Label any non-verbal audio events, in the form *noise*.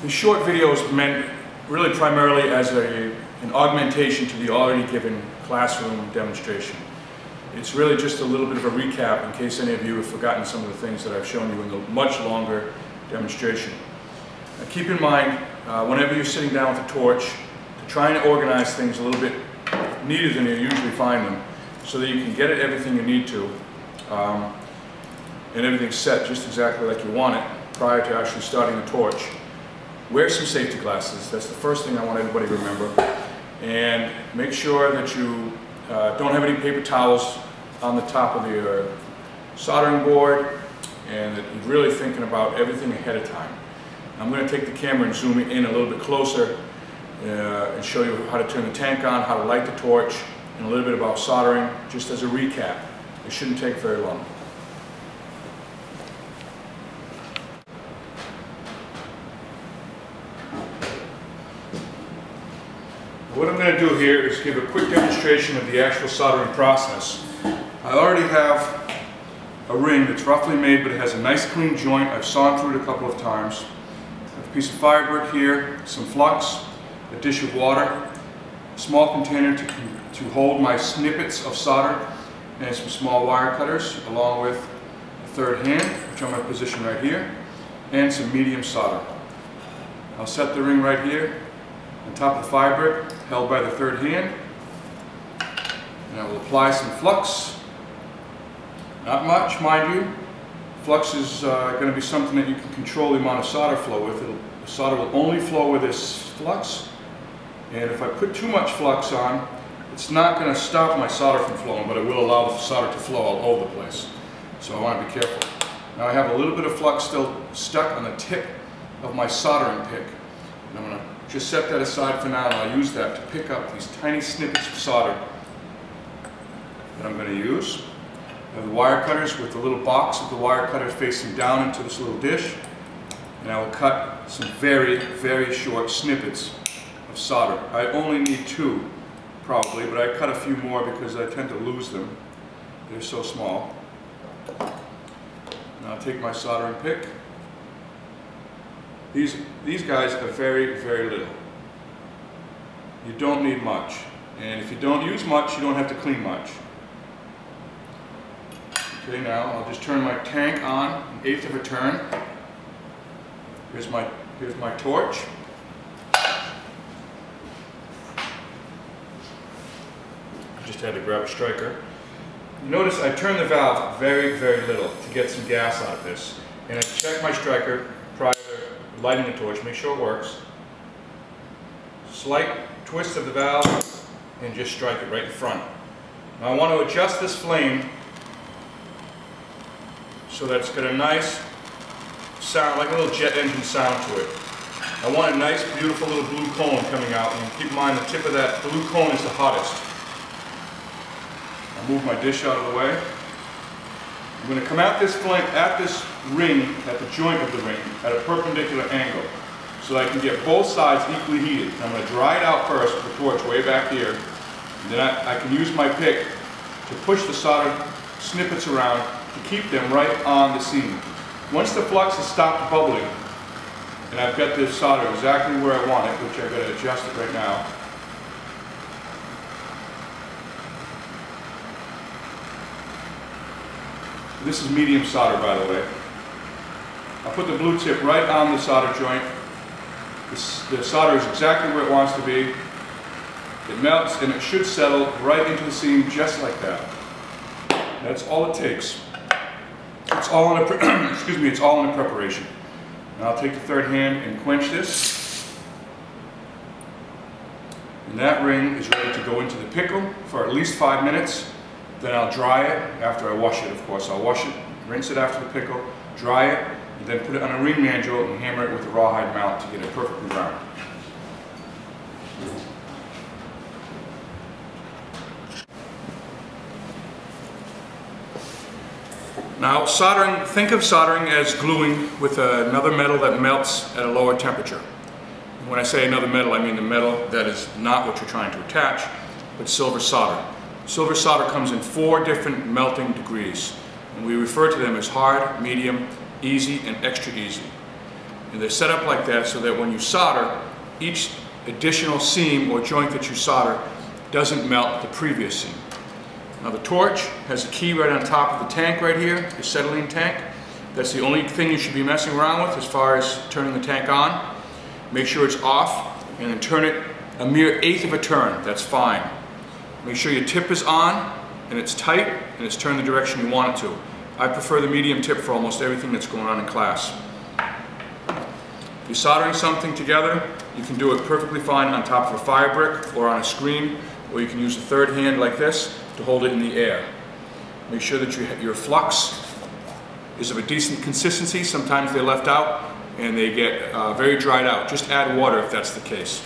The short video is meant really primarily as a, an augmentation to the already given classroom demonstration. It's really just a little bit of a recap in case any of you have forgotten some of the things that I've shown you in the much longer demonstration. Now keep in mind, uh, whenever you're sitting down with a torch, to try and organize things a little bit neater than you usually find them, so that you can get it everything you need to, um, and everything's set just exactly like you want it prior to actually starting the torch. Wear some safety glasses. That's the first thing I want everybody to remember. And make sure that you uh, don't have any paper towels on the top of your soldering board and that you're really thinking about everything ahead of time. I'm going to take the camera and zoom in a little bit closer uh, and show you how to turn the tank on, how to light the torch, and a little bit about soldering, just as a recap. It shouldn't take very long. What I'm going to do here is give a quick demonstration of the actual soldering process. I already have a ring that's roughly made but it has a nice clean joint. I've sawn through it a couple of times. a piece of firebrick here, some flux, a dish of water, a small container to, to hold my snippets of solder, and some small wire cutters along with a third hand, which I'm going to position right here, and some medium solder. I'll set the ring right here on top of the firebrick, held by the third hand. And I will apply some flux. Not much, mind you. Flux is uh, going to be something that you can control the amount of solder flow with. It'll, the solder will only flow with this flux. And if I put too much flux on, it's not going to stop my solder from flowing, but it will allow the solder to flow all over the place. So I want to be careful. Now I have a little bit of flux still stuck on the tip of my soldering pick. And I'm going to just set that aside for now and I'll use that to pick up these tiny snippets of solder that I'm going to use. I have the wire cutters with the little box of the wire cutter facing down into this little dish. And I will cut some very, very short snippets of solder. I only need two, probably, but I cut a few more because I tend to lose them. They're so small. Now I'll take my soldering pick these, these guys are very, very little. You don't need much. And if you don't use much, you don't have to clean much. Okay, now I'll just turn my tank on an eighth of a turn. Here's my, here's my torch. I just had to grab a striker. Notice I turn the valve very, very little to get some gas out of this. And I check my striker prior lighting the torch, make sure it works. Slight twist of the valve and just strike it right in front. Now I want to adjust this flame so that it's got a nice sound, like a little jet engine sound to it. I want a nice, beautiful little blue cone coming out, and keep in mind the tip of that blue cone is the hottest. I'll move my dish out of the way. I'm going to come at this flame, at this ring, at the joint of the ring, at a perpendicular angle, so that I can get both sides equally heated. I'm going to dry it out first with the torch way back here, and then I, I can use my pick to push the solder snippets around to keep them right on the seam. Once the flux has stopped bubbling, and I've got this solder exactly where I want it, which I've got to adjust it right now, This is medium solder, by the way. I'll put the blue tip right on the solder joint. the solder is exactly where it wants to be. It melts and it should settle right into the seam just like that. That's all it takes. It's all in a, *clears throat* excuse me, it's all in a preparation. Now I'll take the third hand and quench this. And that ring is ready to go into the pickle for at least five minutes. Then I'll dry it after I wash it, of course. I'll wash it, rinse it after the pickle, dry it, and then put it on a ring mandrel and hammer it with a rawhide mallet to get it perfectly round. Now soldering, think of soldering as gluing with another metal that melts at a lower temperature. When I say another metal, I mean the metal that is not what you're trying to attach, but silver solder. Silver solder comes in four different melting degrees, and we refer to them as hard, medium, easy, and extra easy. And they're set up like that so that when you solder, each additional seam or joint that you solder doesn't melt the previous seam. Now the torch has a key right on top of the tank right here, the acetylene tank. That's the only thing you should be messing around with as far as turning the tank on. Make sure it's off and then turn it a mere eighth of a turn, that's fine. Make sure your tip is on and it's tight and it's turned the direction you want it to. I prefer the medium tip for almost everything that's going on in class. If you're soldering something together, you can do it perfectly fine on top of a fire brick or on a screen, or you can use a third hand like this to hold it in the air. Make sure that you, your flux is of a decent consistency. Sometimes they're left out and they get uh, very dried out. Just add water if that's the case.